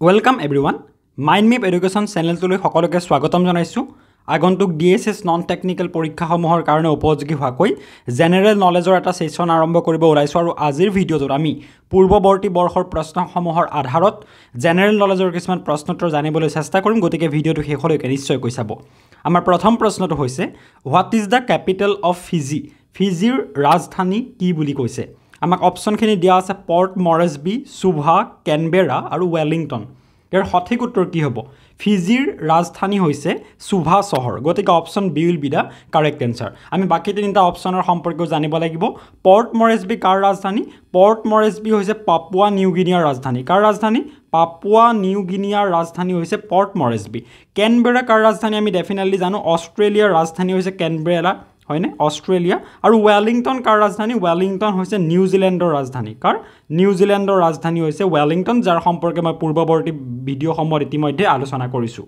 Welcome everyone mind map education চেনেলটোলৈ সকলোকে স্বাগতম জনাইছোঁ। আগন্তুক D S S non technical পৰীক্ষাসমূহৰ কাৰণে উপযোগী হোৱাকৈ জেনেৰেল নলেজৰ এটা ছেশ্যন আৰম্ভ কৰিব ওলাইছোঁ আৰু আজিৰ ভিডিঅ'টোত আমি পূৰ্বৱৰ্তী বৰ্ষৰ প্ৰশ্নসমূহৰ আধাৰত জেনেৰেল নলেজৰ কিছুমান প্ৰশ্নোত্তৰ জানিবলৈ চেষ্টা কৰিম গতিকে ভিডিঅ'টো শেষলৈকে নিশ্চয়কৈ চাব। আমাৰ প্ৰথম প্ৰশ্নটো হৈছে what is the capital of Fiji ফিজিৰ ৰাজধানী কি বুলি কৈছে? আমাক অপশ্যনখিনি দিয়া আছে পৰ্ট মৰেছবি চুভা কেনবেৰা আৰু ৱেলিংটন। ইয়াৰ সঠিক উত্তৰ কি হ'ব? ফিজিৰ ৰাজধানী হৈছে চুভা চহৰ গতিকে option B will be the correct answer. আমি বাকী তিনিটা অপশ্যনৰ সম্পৰ্কেও জানিব লাগিব। পৰ্ট মৰেছবি কাৰ ৰাজধানী? পৰ্ট মৰেছবি হৈছে পাপুৱা নিউ গিনিয়াৰ ৰাজধানী। কাৰ ৰাজধানী? পাপুৱা নিউ গিনিয়াৰ ৰাজধানী হৈছে পৰ্ট মৰেছবি কেনবেৰা কাৰ ৰাজধানী আমি ডেফিনেটলি জানো। অষ্ট্ৰেলিয়াৰ ৰাজধানী হৈছে কেনবেৰা। হয়নে? অষ্ট্ৰেলিয়া আৰু ৱেলিংটন কাৰ ৰাজধানী? ৱেলিংটন হৈছে নিউজিলেণ্ডৰ ৰাজধানী। কাৰ? নিউজিলেণ্ডৰ ৰাজধানী হৈছে ৱেলিংটন যাৰ সম্পৰ্কে মই পূৰ্বৱৰ্তী ভিডিঅ'সমূহত ইতিমধ্যে আলোচনা কৰিছোঁ।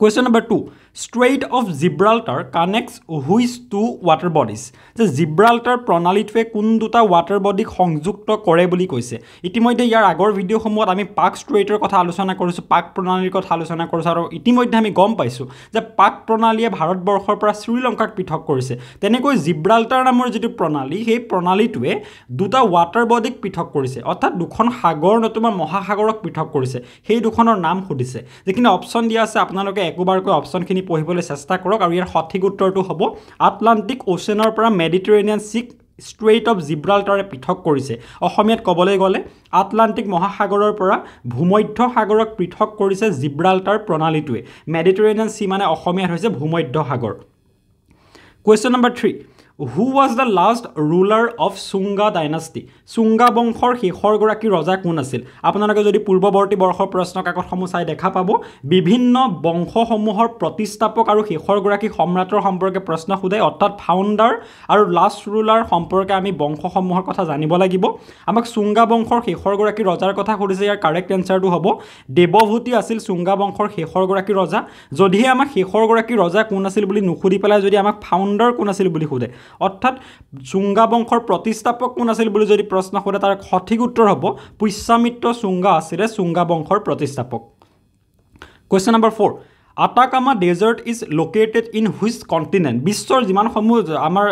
Question number two strait of Gibraltar connects which two water bodies যে জিব্ৰাল্টাৰ প্ৰণালীটোৱে কোন দুটা ৱাটাৰ বডিক সংযুক্ত কৰে বুলি কৈছে? ইতিমধ্যে ইয়াৰ আগৰ ভিডিঅ'সমূহত আমি পাক ষ্ট্ৰেইটৰ কথা আলোচনা কৰিছোঁ পাক প্ৰণালীৰ কথা আলোচনা কৰিছোঁ আৰু ইতিমধ্যে আমি গম পাইছোঁ যে পাক প্ৰণালীয়ে ভাৰতবৰ্ষৰ পৰা শ্ৰীলংকাক পৃথক কৰিছে। তেনেকৈ জিব্ৰাল্টাৰ নামৰ যিটো প্ৰণালী সেই প্ৰণালীটোৱে দুটা ৱাটাৰ বডিক পৃথক কৰিছে। অৰ্থাৎ দুখন সাগৰ নতুবা মহাসাগৰক পৃথক কৰিছে। সেই দুখনৰ নাম সুধিছে। যিখিনি অপশ্যন দিয়া আছে আপোনালোকে একোবাৰকৈ অপশ্যনখিনি পঢ়িবলৈ চেষ্টা কৰক আৰু ইয়াৰ সঠিক উত্তৰটো হ'ব আটলাণ্টিক অ'চেনৰ পৰা মেডিটেৰেনিয়ান চিক ষ্ট্ৰেইট অফ জিব্ৰাল্টাৰে পৃথক কৰিছে। অসমীয়াত ক'বলৈ গ'লে আটলাণ্টিক মহাসাগৰৰ পৰা ভূমধ্য সাগৰক পৃথক কৰিছে জিব্ৰাল্টাৰ প্ৰণালীটোৱে। মেডিটেৰেনিয়ান চি মানে অসমীয়াত হৈছে ভূমধ্য সাগৰ। Question number three who was the last ruler of Shunga dynasty Shunga বংশৰ শেষৰগৰাকী ৰজা কোন আছিল? আপোনালোকে যদি পূৰ্বৱৰ্তী বৰ্ষৰ প্ৰশ্ন কাকতসমূহ চাই দেখা পাব বিভিন্ন বংশসমূহৰ প্ৰতিষ্ঠাপক আৰু শেষৰগৰাকী সম্ৰাটৰ সম্পৰ্কে প্ৰশ্ন সোধে অৰ্থাৎ ফাউণ্ডাৰ আৰু লাষ্ট ৰুলাৰ সম্পৰ্কে আমি বংশসমূহৰ কথা জানিব লাগিব। আমাক চুংগা বংশৰ শেষৰগৰাকী ৰজাৰ কথা সুধিছে ইয়াৰ কাৰেক্ট এনচাৰটো হ'ব দেৱভূতি আছিল চুংগা বংশৰ শেষৰগৰাকী ৰজা। যদিহে আমাক শেষৰগৰাকী ৰজা কোন আছিল বুলি নুসুধি পেলাই যদি আমাক ফাউণ্ডাৰ কোন আছিল বুলি সোধে অৰ্থাৎ চুংগা বংশৰ প্ৰতিষ্ঠাপক কোন আছিল বুলি যদি প্ৰশ্ন সোধে তাৰ সঠিক উত্তৰ হ'ব পুষ্যামিত্ৰ চুংগা আছিলে চুংগা বংশৰ প্ৰতিষ্ঠাপক। Question number four Atacama desert is located in which continent বিশ্বৰ যিমানসমূহ আমাৰ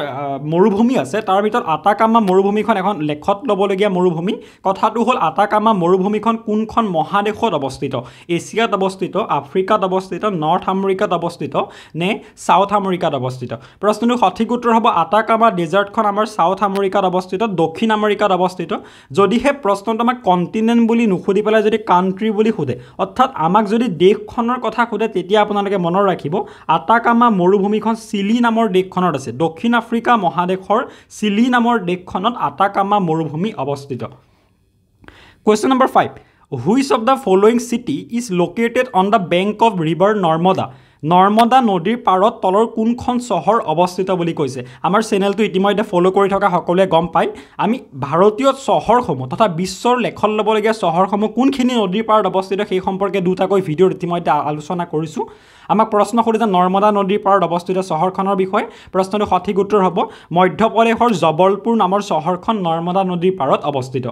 মৰুভূমি আছে তাৰ ভিতৰত আটাকামা মৰুভূমিখন এখন লেখত ল'বলগীয়া মৰুভূমি। কথাটো হ'ল আটাকামা মৰুভূমিখন কোনখন মহাদেশত অৱস্থিত? এছিয়াত অৱস্থিত আফ্ৰিকাত অৱস্থিত নৰ্থ আমেৰিকাত অৱস্থিত নে ছাউথ আমেৰিকাত অৱস্থিত? প্ৰশ্নটোৰ সঠিক উত্তৰ হ'ব আটাকামা ডেজাৰ্টখন আমাৰ ছাউথ আমেৰিকাত অৱস্থিত দক্ষিণ আমেৰিকাত অৱস্থিত। যদিহে প্ৰশ্নটো আমাক কণ্টিনেণ্ট বুলি নুসুধি পেলাই যদি কাণ্ট্ৰি বুলি সোধে অৰ্থাৎ আমাক যদি দেশখনৰ কথা সোধে তেতিয়া এতিয়া আপোনালোকে মনত ৰাখিব আটাকামা মৰুভূমিখন চিলি নামৰ দেশখনত আছে। দক্ষিণ আফ্ৰিকা মহাদেশৰ চিলি নামৰ দেশখনত আটাকামা মৰুভূমি অৱস্থিত। Question number five which of the following city is located on the bank of river Narmada Narmada নদীৰ পাৰত তলৰ কোনখন চহৰ অৱস্থিত বুলি কৈছে। আমাৰ চেনেলটো ইতিমধ্যে ফ'ল' কৰি থকা সকলোৱে গম পায়। আমি ভাৰতীয় চহৰসমূহ তথা বিশ্বৰ লেখত ল'বলগীয়া চহৰসমূহ কোনখিনি নদীৰ পাৰত অৱস্থিত সেই সম্পৰ্কে দুটাকৈ ভিডিঅ'ত ইতিমধ্যে আলোচনা কৰিছোঁ। আমাক প্ৰশ্ন সুধিছে নৰ্মদা নদীৰ পাৰত অৱস্থিত চহৰখনৰ বিষয়ে? প্ৰশ্নটো সঠিক উত্তৰ হ'ব মধ্যপ্ৰদেশৰ জবলপুৰ নামৰ চহৰখন নৰ্মদা নদীৰ পাৰত অৱস্থিত।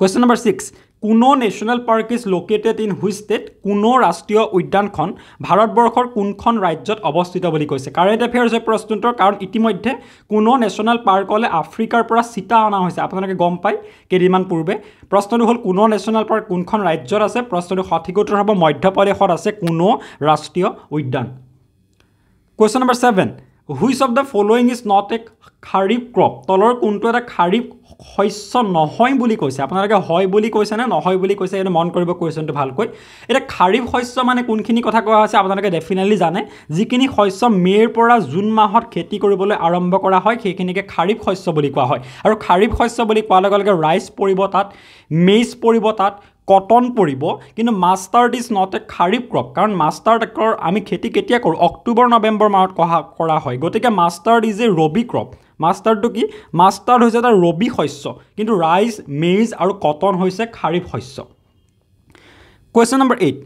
Question number six Kuno national park is located in which state Kuno ৰাষ্ট্ৰীয় উদ্যানখন ভাৰতবৰ্ষৰ কোনখন ৰাজ্যত অৱস্থিত বুলি কৈছে? কাৰেণ্ট এফেয়াৰ্ছ হয় প্ৰশ্নটোৰ কাৰণ ইতিমধ্যে কোনো নেশ্যনেল পাৰ্কলৈ আফ্ৰিকাৰ পৰা চিতা অনা হৈছে। আপোনালোকে গম পায় কেইদিনমান পূৰ্বে। প্ৰশ্নটো হ'ল কোনো নেশ্যনেল পাৰ্ক কোনখন ৰাজ্যত আছে? প্ৰশ্নটো সঠিক উত্তৰ হ'ব মধ্যপ্ৰদেশত আছে কোনো ৰাষ্ট্ৰীয় উদ্যান। Question number seven which of the following is not a kharif crop তলৰ কোনটো এটা খাৰিফ শস্য নহয় বুলি কৈছে। আপোনালোকে হয় বুলি কৈছে নে নহয় বুলি কৈছে এইটো মন কৰিব কুৱেশ্যনটো ভালকৈ। এতিয়া খাৰিফ শস্য মানে কোনখিনি কথা কোৱা হৈছে আপোনালোকে ডেফিনেটলি জানে। যিখিনি শস্য মে'ৰ পৰা জুন মাহত খেতি কৰিবলৈ আৰম্ভ কৰা হয় সেইখিনিকে খাৰিফ শস্য বুলি কোৱা হয়। আৰু খাৰিফ শস্য বুলি কোৱাৰ লগে লগে ৰাইচ পৰিব তাত মেইজ পৰিব তাত কটন পৰিব। কিন্তু mustard is not a kharif crop কাৰণ মাষ্টাৰ্ডৰ আমি খেতি কেতিয়া কৰোঁ? অক্টোবৰ নৱেম্বৰ মাহত কহা কৰা হয়। গতিকে mustard is a rabi crop. মাষ্টাৰ্ডটো কি? মাষ্টাৰ্ড হৈছে এটা ৰবি শস্য কিন্তু ৰাইচ মেইজ আৰু কটন হৈছে খাৰিফ শস্য। Question number eight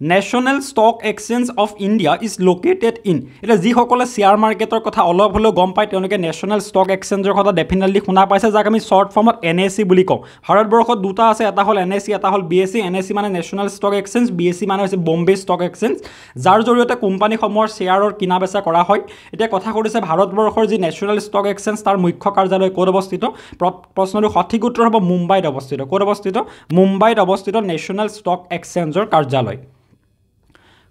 national stock exchange of India is located in এতিয়া যিসকলে শ্বেয়াৰ মাৰ্কেটৰ কথা অলপ হ'লেও গম পায় তেওঁলোকে নেশ্যনেল ষ্টক এক্সচেঞ্জৰ কথা ডেফিনেটলি শুনা পাইছে যাক আমি শ্বৰ্ট ফৰ্মত এন এছ চি বুলি কওঁ। ভাৰতবৰ্ষত দুটা আছে এটা হ'ল এন এছ চি এটা হ'ল B S C N S C মানে national stock exchange B S C মানে হৈছে বম্বে ষ্টক এক্সচেঞ্জ যাৰ জৰিয়তে কোম্পানীসমূহৰ শ্বেয়াৰৰ কিনা বেচা কৰা হয়। এতিয়া কথা সুধিছে ভাৰতবৰ্ষৰ যি নেশ্যনেল ষ্টক এক্সচেঞ্জ তাৰ মুখ্য কাৰ্যালয় ক'ত অৱস্থিত? প্ৰশ্নটো সঠিক উত্তৰ হ'ব মুম্বাইত অৱস্থিত। ক'ত অৱস্থিত? মুম্বাইত অৱস্থিত নেশ্যনেল ষ্টক এক্সচেঞ্জৰ কাৰ্যালয়।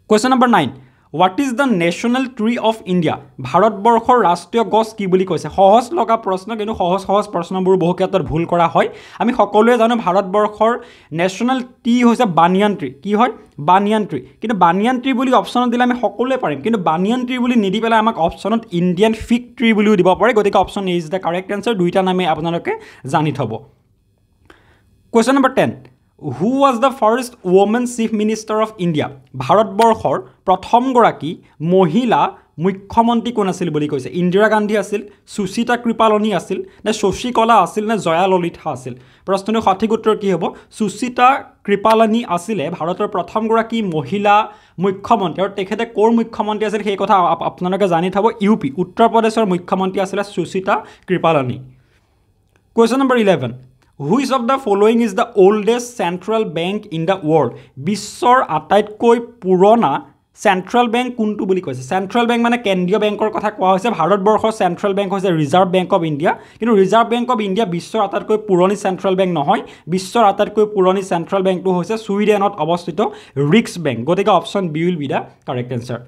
Question number nine what is the national tree of India ভাৰতবৰ্ষৰ ৰাষ্ট্ৰীয় গছ কি বুলি কৈছে? সহজ লগা প্ৰশ্ন কিন্তু সহজ সহজ প্ৰশ্নবোৰ বহু ক্ষেত্ৰত ভুল কৰা হয়। আমি সকলোৱে জানো ভাৰতবৰ্ষৰ নেশ্যনেল ট্ৰি হৈছে বানিয়ান ট্ৰি কি হয়? বানিয়ান ট্ৰি কিন্তু বানিয়ান ট্ৰি বুলি অপশ্যনত দিলে আমি সকলোৱে পাৰিম। কিন্তু বানিয়ান ট্ৰি বুলি নিদি পেলাই আমাক অপশ্যনত ইণ্ডিয়ান ফিক ট্ৰি বুলিও দিব পাৰে। গতিকে option is the correct answer দুইটা নামে আপোনালোকে জানি থ'ব। Question number ten who was the first women chief minister of India ভাৰতবৰ্ষৰ প্ৰথমগৰাকী মহিলা মুখ্যমন্ত্ৰী কোন আছিল বুলি কৈছে? ইন্দিৰা গান্ধী আছিল সুচিতা কৃপালনী আছিল নে শশীকলা আছিল নে জয়া ললিতা আছিল? প্ৰশ্নটোৰ সঠিক উত্তৰ কি হ'ব? সুচিতা কৃপালনী আছিলে ভাৰতৰ প্ৰথমগৰাকী মহিলা মুখ্যমন্ত্ৰী। আৰু তেখেতে ক'ৰ মুখ্যমন্ত্ৰী আছিল সেই কথা আপোনালোকে জানি থ'ব। ইউ পি উত্তৰ প্ৰদেশৰ মুখ্যমন্ত্ৰী আছিলে Sucheta Kripalani. Question number eleven which of the following is the oldest central bank in the world বিশ্বৰ আটাইতকৈ পুৰণা চেণ্ট্ৰেল বেংক কোনটো বুলি কৈছে? চেণ্ট্ৰেল বেংক মানে কেন্দ্ৰীয় বেংকৰ কথা কোৱা হৈছে। ভাৰতবৰ্ষৰ চেণ্ট্ৰেল বেংক হৈছে ৰিজাৰ্ভ বেংক অফ ইণ্ডিয়া কিন্তু ৰিজাৰ্ভ বেংক অফ ইণ্ডিয়া বিশ্বৰ আটাইতকৈ পুৰণি চেণ্ট্ৰেল বেংক নহয়। বিশ্বৰ আটাইতকৈ পুৰণি চেণ্ট্ৰেল বেংকটো হৈছে ছুইডেনত অৱস্থিত ৰিক্স বেংক গতিকে option B will be the correct answer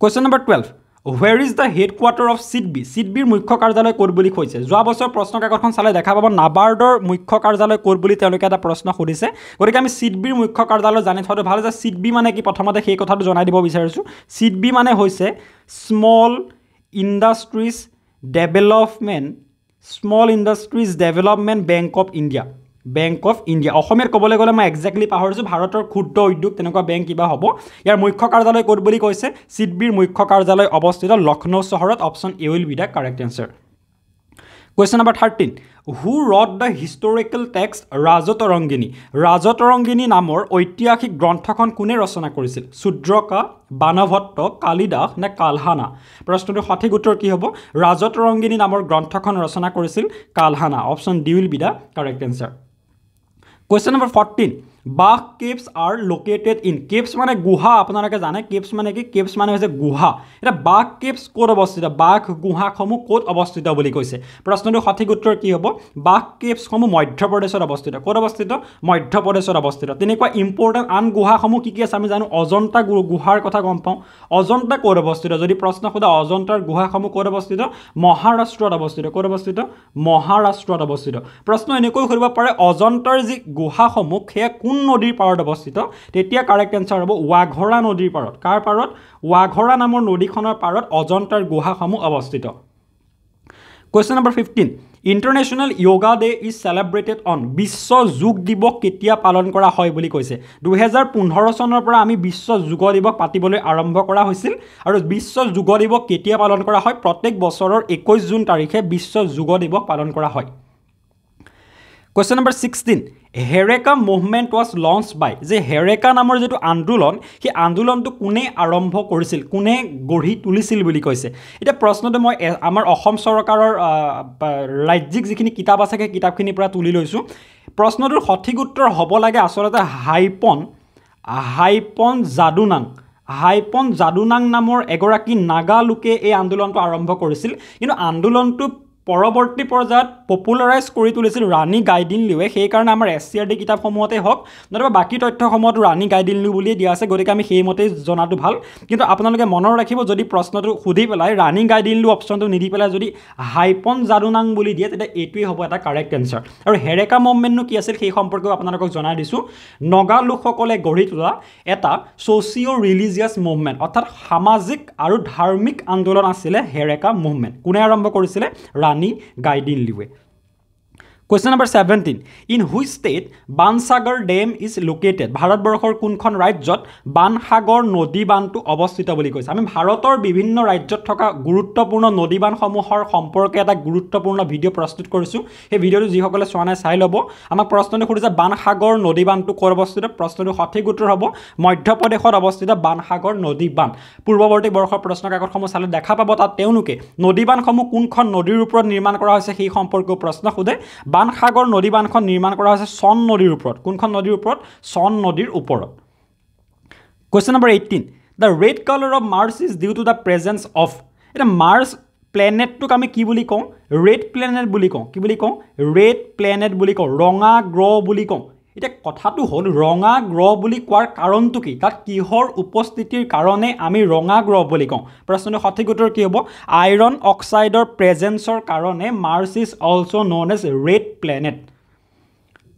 question number twelve where is the head quarter of SIDBI seat বিৰ মুখ্য কাৰ্যালয় ক'ত বুলি কৈছে? যোৱা বছৰ প্ৰশ্ন কাকতখন চালে দেখা পাব নাবাৰ্ডৰ মুখ্য কাৰ্যালয় ক'ত বুলি তেওঁলোকে এটা প্ৰশ্ন সুধিছে। গতিকে আমি চিট বিৰ মুখ্য কাৰ্যালয় জানি থোৱাটো ভাল যে চিট বি মানে কি? প্ৰথমতে সেই কথাটো জনাই দিব বিচাৰিছোঁ। চিট বি মানে হৈছে small industries development small industries development bank of India bank of India অসমীয়াত ক'বলৈ গ'লে মই একজেক্টলি পাহৰিছোঁ। ভাৰতৰ ক্ষুদ্ৰ উদ্যোগ তেনেকুৱা বেংক কিবা হ'ব। ইয়াৰ মুখ্য কাৰ্যালয় ক'ত বুলি কৈছে? চিডবিৰ মুখ্য কাৰ্যালয় অৱস্থিত লক্ষ্ণৌ চহৰত। Option A will be the correct answer question number thirteen who wrote the historical text Rajatarangini Rajatarangini নামৰ ঐতিহাসিক গ্ৰন্থখন কোনে ৰচনা কৰিছিল? শূদ্ৰকা বানভট্ট কালিদাস নে কালহানা? প্ৰশ্নটোৰ সঠিক উত্তৰ কি হ'ব? ৰাজতৰংগিনী নামৰ গ্ৰন্থখন ৰচনা কৰিছিল Kalhana. Option D will be the correct answer question number fourteen Bagh caves are located in caves মানে গুহা আপোনালোকে জানে কেভছ মানে কি? কেভছ মানে হৈছে গুহা। এতিয়া বাঘ কেভছ ক'ত অৱস্থিত? বাঘ গুহাসমূহ ক'ত অৱস্থিত বুলি কৈছে? প্ৰশ্নটোৰ সঠিক উত্তৰ কি হ'ব? বাঘ কেভছসমূহ মধ্যপ্ৰদেশত অৱস্থিত। ক'ত অৱস্থিত? মধ্যপ্ৰদেশত অৱস্থিত। তেনেকুৱা ইম্পৰ্টেণ্ট আন গুহাসমূহ কি কি আছে আমি জানো? অজন্তা গুহাৰ কথা গম পাওঁ। অজন্তা ক'ত অৱস্থিত? যদি প্ৰশ্ন সোধা অজন্তাৰ গুহাসমূহ ক'ত অৱস্থিত? মহাৰাষ্ট্ৰত অৱস্থিত। ক'ত অৱস্থিত? মহাৰাষ্ট্ৰত অৱস্থিত। প্ৰশ্ন এনেকৈ সুধিব পাৰে অজন্তাৰ যি গুহাসমূহ সেয়া কোন কোন নদীৰ পাৰত অৱস্থিত? তেতিয়া কাৰেক্ট এনচাৰ হ'ব ৱাঘৰা নদীৰ পাৰত। কাৰ পাৰত? ৱাঘৰা নামৰ নদীখনৰ পাৰত অজন্তাৰ গুহাসমূহ অৱস্থিত। Question number fifteen international yoga day is celebrated on বিশ্ব যোগ দিৱস কেতিয়া পালন কৰা হয় বুলি কৈছে। দুহেজাৰ পোন্ধৰ চনৰ পৰা আমি বিশ্ব যোগ দিৱস পাতিবলৈ আৰম্ভ কৰা হৈছিল আৰু বিশ্ব যোগ দিৱস কেতিয়া পালন কৰা হয়? প্ৰত্যেক বছৰৰ একৈছ জুন তাৰিখে বিশ্ব যোগ দিৱস পালন কৰা হয়। Question number sixteen Heraka movement was launch by যে হেৰেকা নামৰ যিটো আন্দোলন সেই আন্দোলনটো কোনে আৰম্ভ কৰিছিল কোনে গঢ়ি তুলিছিল বুলি কৈছে? এতিয়া প্ৰশ্নটো মই আমাৰ অসম চৰকাৰৰ ৰাজ্যিক যিখিনি কিতাপ আছে সেই কিতাপখিনিৰ পৰা তুলি লৈছোঁ। প্ৰশ্নটোৰ সঠিক উত্তৰ হ'ব লাগে আচলতে হাইপন হাইপন যাদুনাং হাইপন যাদুনাং নামৰ এগৰাকী নাগা লোকে এই আন্দোলনটো আৰম্ভ কৰিছিল। কিন্তু আন্দোলনটো পৰৱৰ্তী পৰ্যায়ত পপুলাৰাইজ কৰি তুলিছিল ৰাণী গাইডিন লিউৱে। সেইকাৰণে আমাৰ এছ চি আৰ ডি কিতাপসমূহতে হওক নতুবা বাকী তথ্যসমূহতো ৰাণী গাইডিন লিউ বুলিয়ে দিয়া আছে। গতিকে আমি সেইমতেই জনাটো ভাল। কিন্তু আপোনালোকে মনত ৰাখিব যদি প্ৰশ্নটো সুধি পেলাই ৰাণী গাইডিন লিউ অপশ্যনটো নিদি পেলাই যদি হাইপন জাদুনাং বুলি দিয়ে তেতিয়া এইটোৱেই হ'ব এটা কাৰেক্ট এনচাৰ আৰু হেৰেকা মুভমেণ্টনো কি আছিল সেই সম্পৰ্কেও আপোনালোকক জনাই দিছোঁ। নগা লোকসকলে গঢ়ি তোলা এটা ছ'চিঅ' ৰিলিজিয়াছ মুভমেণ্ট অৰ্থাৎ সামাজিক আৰু ধাৰ্মিক আন্দোলন আছিলে হেৰেকা মুভমেণ্ট কোনে আৰম্ভ কৰিছিলে? Rani Gaidinliu. Question number seventeen in which state Bansagar dam is located ভাৰতবৰ্ষৰ কোনখন ৰাজ্যত বানসাগৰ নদী বান্ধটো অৱস্থিত বুলি কৈছে? আমি ভাৰতৰ বিভিন্ন ৰাজ্যত থকা গুৰুত্বপূৰ্ণ নদী বান্ধসমূহৰ সম্পৰ্কে এটা গুৰুত্বপূৰ্ণ ভিডিঅ' প্ৰস্তুত কৰিছোঁ। সেই ভিডিঅ'টো যিসকলে চোৱা নাই চাই ল'ব। আমাক প্ৰশ্নটো সুধিছে বানসাগৰ নদী বান্ধটো ক'ত অৱস্থিত? প্ৰশ্নটো সঠিক উত্তৰ হ'ব মধ্যপ্ৰদেশত অৱস্থিত বানসাগৰ নদী বান্ধ। পূৰ্বৱৰ্তী বৰ্ষৰ প্ৰশ্ন কাকতসমূহ চালে দেখা পাব তাত তেওঁলোকে নদী বান্ধসমূহ কোনখন নদীৰ ওপৰত নিৰ্মাণ কৰা হৈছে সেই সম্পৰ্কেও প্ৰশ্ন সোধে। বানসাগৰ নদী বান্ধখন নিৰ্মাণ কৰা হৈছে চন নদীৰ ওপৰত। কোনখন নদীৰ ওপৰত? চন নদীৰ ওপৰত। Question number eighteen the red colour of Mars is due to the presence of এতিয়া মাৰ্চ প্লেনেটটোক আমি কি বুলি কওঁ? ৰেড প্লেনেট বুলি কওঁ। কি বুলি কওঁ? ৰেড প্লেনেট বুলি কওঁ। ৰঙা গ্ৰহ বুলি কওঁ। এতিয়া কথাটো হ'ল ৰঙা গ্ৰহ বুলি কোৱাৰ কাৰণটো কি? তাত কিহৰ উপস্থিতিৰ কাৰণে আমি ৰঙা গ্ৰহ বুলি কওঁ? প্ৰশ্নটো সঠিক উত্তৰ কি হ'ব? আইৰণ অক্সাইডৰ প্ৰেজেঞ্চৰ কাৰণে Mars is also' known as red planet.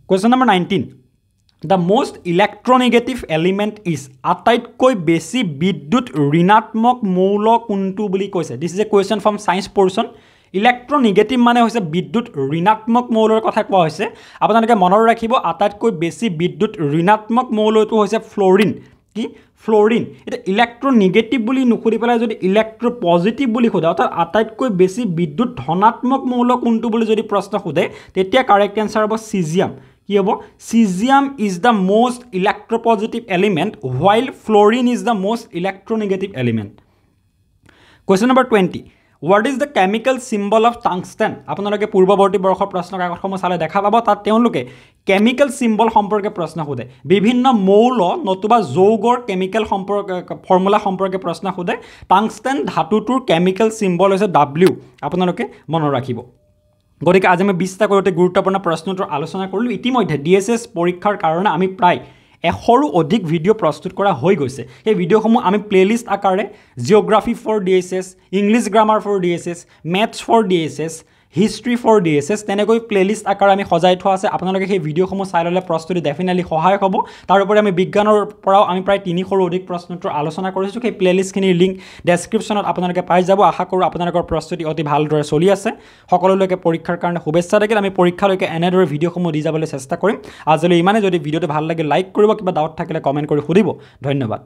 Question number nineteen the most electronegative element is আটাইতকৈ বেছি বিদ্যুৎ ঋণাত্মক মৌল কোনটো বুলি কৈছে? This is a question from science portion electronegative মানে হৈছে বিদ্যুৎ ঋণাত্মক মৌলৰ কথা কোৱা হৈছে। আপোনালোকে মনত ৰাখিব আটাইতকৈ বেছি বিদ্যুৎ ঋণাত্মক মৌলটো হৈছে ফ্ল'ৰিন। কি? ফ্ল'ৰিন। এতিয়া ইলেক্ট্ৰনিগেটিভ বুলি নুসুধি পেলাই যদি ইলেক্ট্ৰ পজিটিভ বুলি সোধে অৰ্থাৎ আটাইতকৈ বেছি বিদ্যুৎ ধনাত্মক মৌল কোনটো বুলি যদি প্ৰশ্ন সোধে তেতিয়া কাৰেক্ট এনচাৰ হ'ব চিজিয়াম কি হ'ব? Caesium is the most electropositive element while fluorine is the most electronegative element question number twenty what is the chemical symbol of tungsten আপোনালোকে পূৰ্বৱৰ্তী বৰ্ষৰ প্ৰশ্ন কাকতসমূহ চালে দেখা পাব। তাত তেওঁলোকে কেমিকেল চিম্বল সম্পৰ্কে প্ৰশ্ন সোধে। বিভিন্ন মৌল নতুবা যৌগৰ কেমিকেল সম্পৰ্কে ফৰ্মুলা সম্পৰ্কে প্ৰশ্ন সোধে। টাংষ্টেন ধাতুটোৰ কেমিকেল চিম্বল হৈছে ডাব্লিউ আপোনালোকে মনত ৰাখিব। গতিকে আজি আমি বিছটা কৰোঁতে গুৰুত্বপূৰ্ণ প্ৰশ্নটোৰ আলোচনা কৰিলোঁ। ইতিমধ্যে ডি এছ এছ পৰীক্ষাৰ কাৰণে আমি প্ৰায় এশৰো অধিক ভিডিঅ' প্ৰস্তুত কৰা হৈ গৈছে। সেই ভিডিঅ'সমূহ আমি প্লে'লিষ্ট আকাৰে geography for D S S English grammar for D S S maths for D S S history for D S S তেনেকৈ প্লে'লিষ্ট আকাৰে আমি সজাই থোৱা আছে। আপোনালোকে সেই ভিডিঅ'সমূহ চাই ল'লে প্ৰস্তুতি ডেফিনেটলি সহায়ক হ'ব। তাৰোপৰি আমি বিজ্ঞানৰ পৰাও আমি প্ৰায় তিনিশৰো অধিক প্ৰশ্নোত্তৰ আলোচনা কৰিছোঁ। সেই প্লে'লিষ্টখিনিৰ লিংক ডেছক্ৰিপশ্যনত আপোনালোকে পাই যাব। আশা কৰোঁ আপোনালোকৰ প্ৰস্তুতি অতি ভালদৰে চলি আছে। সকলোলৈকে পৰীক্ষাৰ কাৰণে শুভেচ্ছা থাকিল। আমি পৰীক্ষালৈকে এনেদৰে ভিডিঅ'সমূহ দি যাবলৈ চেষ্টা কৰিম। আজিলৈ ইমানে যদি ভিডিঅ'টো ভাল লাগে লাইক কৰিব। কিবা ডাউট থাকিলে কমেণ্ট কৰি সুধিব। ধন্যবাদ।